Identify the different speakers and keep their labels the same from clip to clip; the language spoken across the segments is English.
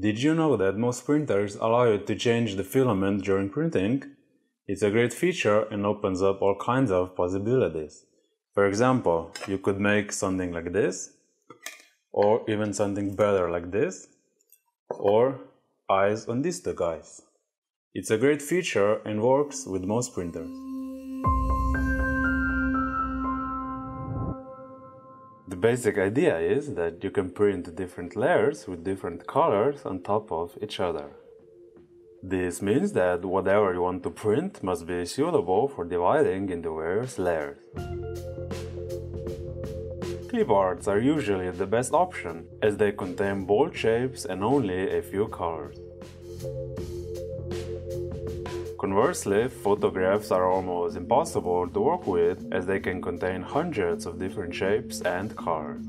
Speaker 1: Did you know that most printers allow you to change the filament during printing? It's a great feature and opens up all kinds of possibilities. For example, you could make something like this, or even something better like this, or eyes on these two guys. It's a great feature and works with most printers. Basic idea is that you can print different layers with different colors on top of each other. This means that whatever you want to print must be suitable for dividing into various layers. Clip arts are usually the best option, as they contain bold shapes and only a few colors. Conversely, photographs are almost impossible to work with as they can contain hundreds of different shapes and colors.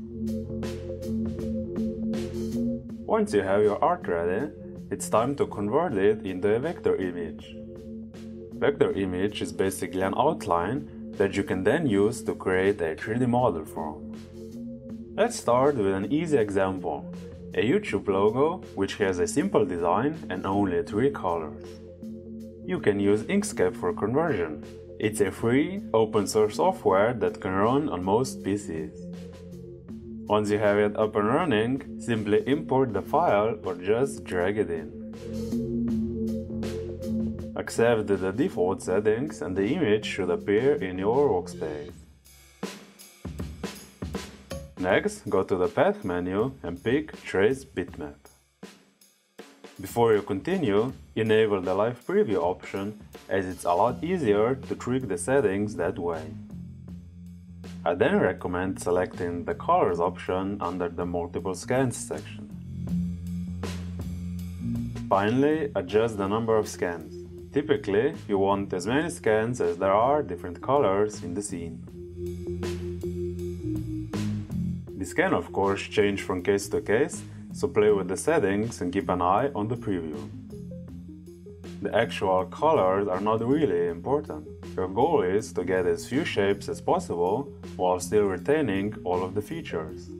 Speaker 1: Once you have your art ready, it's time to convert it into a vector image. Vector image is basically an outline that you can then use to create a 3D model from. Let's start with an easy example, a YouTube logo which has a simple design and only three colors. You can use Inkscape for conversion. It's a free, open source software that can run on most PCs. Once you have it up and running, simply import the file or just drag it in. Accept the default settings and the image should appear in your workspace. Next, go to the Path menu and pick Trace Bitmap. Before you continue, enable the live preview option as it's a lot easier to tweak the settings that way. I then recommend selecting the colors option under the multiple scans section. Finally, adjust the number of scans. Typically, you want as many scans as there are different colors in the scene. This can of course change from case to case so play with the settings and keep an eye on the preview. The actual colors are not really important. Your goal is to get as few shapes as possible while still retaining all of the features.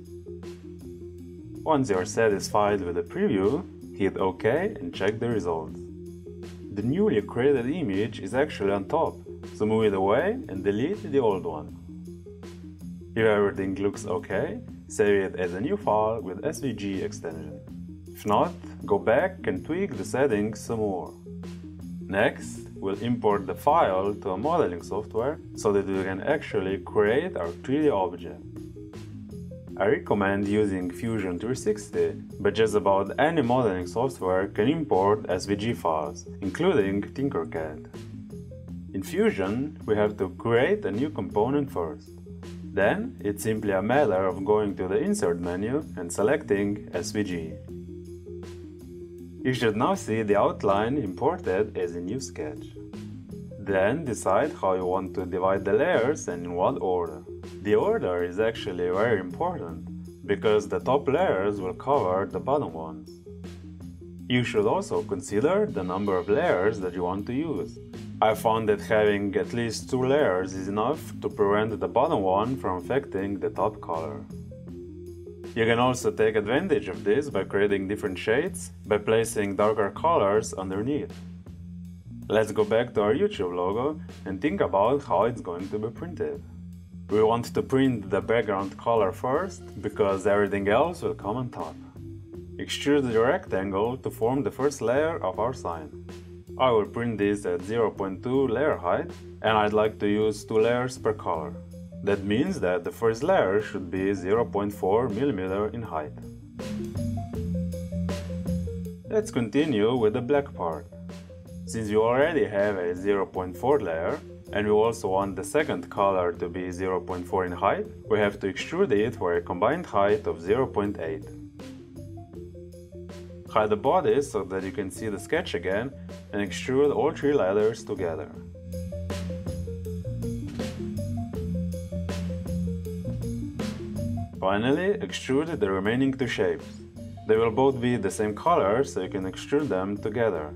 Speaker 1: Once you are satisfied with the preview, hit OK and check the results. The newly created image is actually on top, so move it away and delete the old one. If everything looks OK, save it as a new file with SVG extension. If not, go back and tweak the settings some more. Next, we'll import the file to a modeling software so that we can actually create our 3D object. I recommend using Fusion 360, but just about any modeling software can import SVG files, including Tinkercad. In Fusion, we have to create a new component first. Then, it's simply a matter of going to the Insert menu and selecting SVG. You should now see the outline imported as a new sketch. Then decide how you want to divide the layers and in what order. The order is actually very important, because the top layers will cover the bottom ones. You should also consider the number of layers that you want to use. I found that having at least two layers is enough to prevent the bottom one from affecting the top color. You can also take advantage of this by creating different shades by placing darker colors underneath. Let's go back to our YouTube logo and think about how it's going to be printed. We want to print the background color first because everything else will come on top. Extrude the rectangle to form the first layer of our sign. I will print this at 0.2 layer height and I'd like to use 2 layers per color. That means that the first layer should be 0.4 mm in height. Let's continue with the black part. Since you already have a 0.4 layer, and we also want the second color to be 0.4 in height, we have to extrude it for a combined height of 0.8. Hide the body so that you can see the sketch again and extrude all three letters together. Finally, extrude the remaining two shapes. They will both be the same color so you can extrude them together.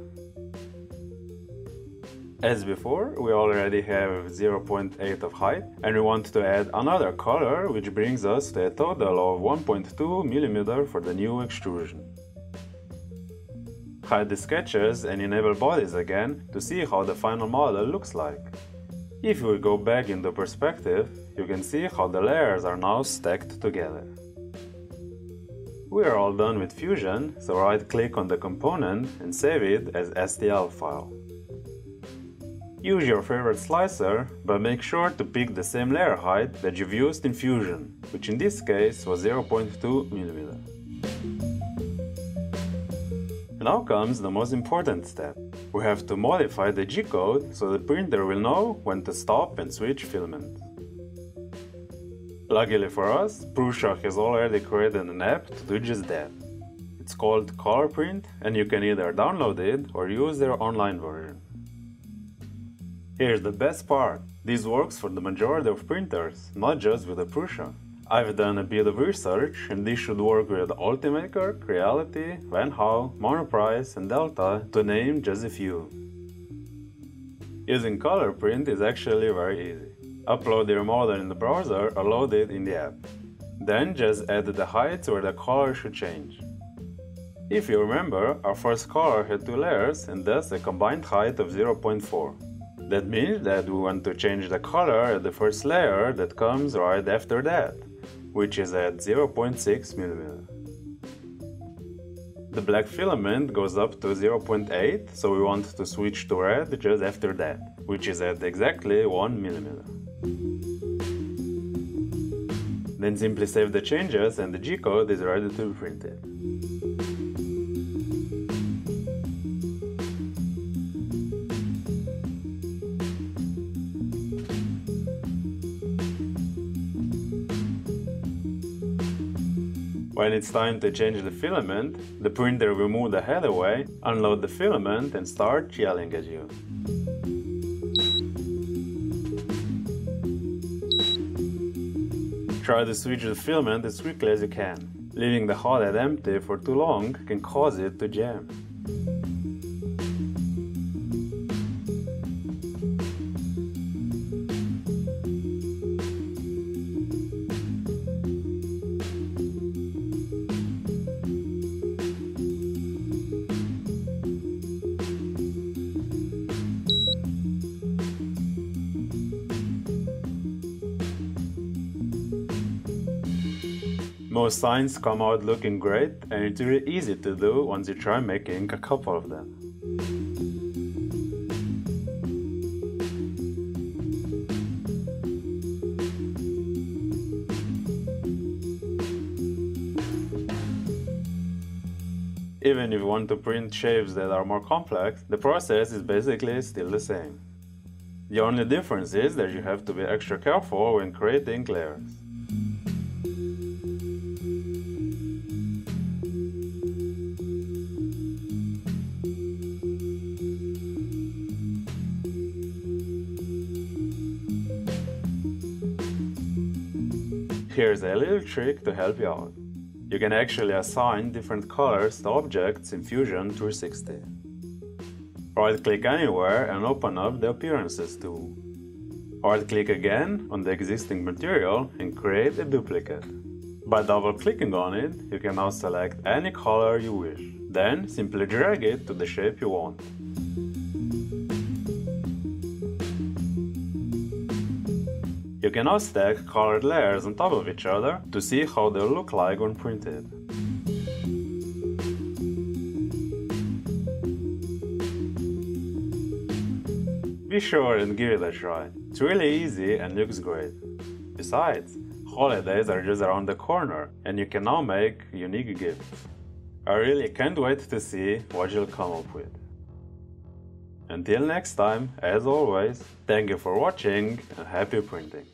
Speaker 1: As before, we already have 0.8 of height and we want to add another color which brings us to a total of 1.2 mm for the new extrusion. Hide the sketches and enable bodies again to see how the final model looks like. If we go back into perspective, you can see how the layers are now stacked together. We are all done with Fusion, so right click on the component and save it as STL file. Use your favorite slicer, but make sure to pick the same layer height that you've used in Fusion, which in this case was 0.2mm. Now comes the most important step. We have to modify the G-code so the printer will know when to stop and switch filament. Luckily for us, Prusa has already created an app to do just that. It's called ColorPrint and you can either download it or use their online version. Here's the best part. This works for the majority of printers, not just with the Prusa. I've done a bit of research and this should work with Ultimaker, Creality, Wanhao, Monoprice and Delta to name just a few. Using ColorPrint is actually very easy. Upload your model in the browser or load it in the app. Then just add the heights where the color should change. If you remember, our first color had two layers and thus a combined height of 0.4. That means that we want to change the color at the first layer that comes right after that, which is at 0.6 mm. The black filament goes up to 0.8, so we want to switch to red just after that, which is at exactly 1 mm. Then simply save the changes and the G-code is ready to be printed. When it's time to change the filament, the printer will move the head away, unload the filament and start yelling at you. Try to switch the filament as quickly as you can. Leaving the hot head empty for too long can cause it to jam. Most signs come out looking great and it's really easy to do once you try making a couple of them. Even if you want to print shapes that are more complex, the process is basically still the same. The only difference is that you have to be extra careful when creating layers. Here's a little trick to help you out. You can actually assign different colors to objects in Fusion 360. Right-click anywhere and open up the Appearances tool. Right-click again on the existing material and create a duplicate. By double-clicking on it, you can now select any color you wish. Then simply drag it to the shape you want. You can now stack colored layers on top of each other to see how they'll look like when printed. Be sure and give it a try. It's really easy and looks great. Besides, holidays are just around the corner and you can now make unique gifts. I really can't wait to see what you'll come up with. Until next time, as always, thank you for watching and happy printing.